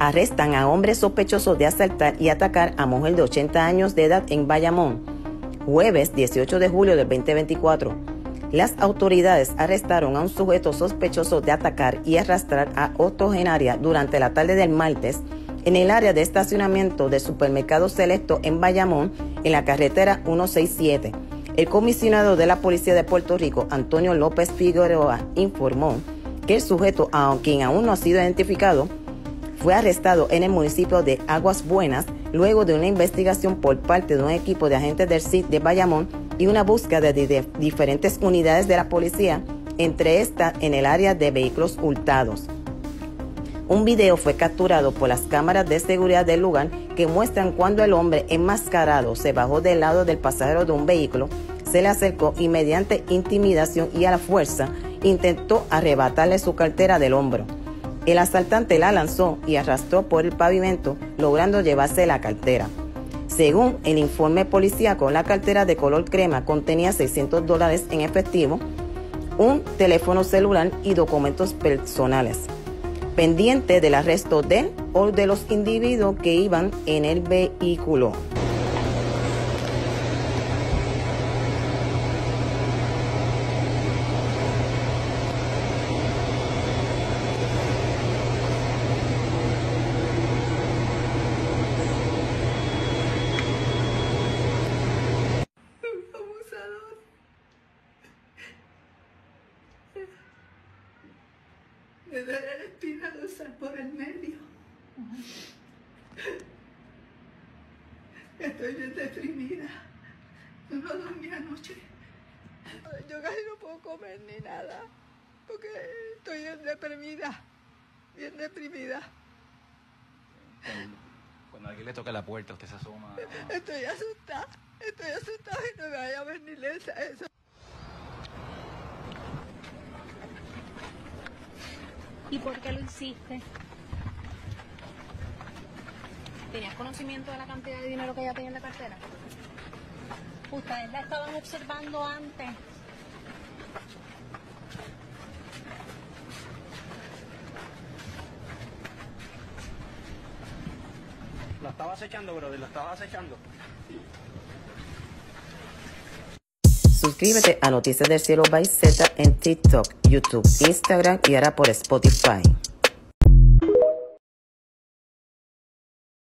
Arrestan a hombre sospechoso de asaltar y atacar a mujer de 80 años de edad en Bayamón. Jueves 18 de julio del 2024. Las autoridades arrestaron a un sujeto sospechoso de atacar y arrastrar a octogenaria durante la tarde del martes en el área de estacionamiento del supermercado Selecto en Bayamón, en la carretera 167. El comisionado de la Policía de Puerto Rico, Antonio López Figueroa, informó que el sujeto, a quien aún no ha sido identificado, fue arrestado en el municipio de Aguas Buenas luego de una investigación por parte de un equipo de agentes del CID de Bayamón y una búsqueda de diferentes unidades de la policía, entre estas en el área de vehículos hurtados. Un video fue capturado por las cámaras de seguridad del lugar que muestran cuando el hombre enmascarado se bajó del lado del pasajero de un vehículo, se le acercó y mediante intimidación y a la fuerza intentó arrebatarle su cartera del hombro. El asaltante la lanzó y arrastró por el pavimento, logrando llevarse la cartera. Según el informe policíaco, la cartera de color crema contenía 600 dólares en efectivo, un teléfono celular y documentos personales pendiente del arresto de o de los individuos que iban en el vehículo. Me duele la espina dorsal por el medio. Estoy bien deprimida. Yo no dormí anoche. Yo casi no puedo comer ni nada. Porque estoy bien deprimida. Bien deprimida. Cuando alguien le toca la puerta, usted se asoma. Estoy asustada. Estoy asustada y no me vaya a ver ni eso. ¿Y por qué lo hiciste? ¿Tenías conocimiento de la cantidad de dinero que ella tenía en la cartera? Ustedes la estaban observando antes. La estaba acechando, brother, la estaba acechando. Suscríbete a Noticias del Cielo by Z en TikTok, YouTube, Instagram y ahora por Spotify.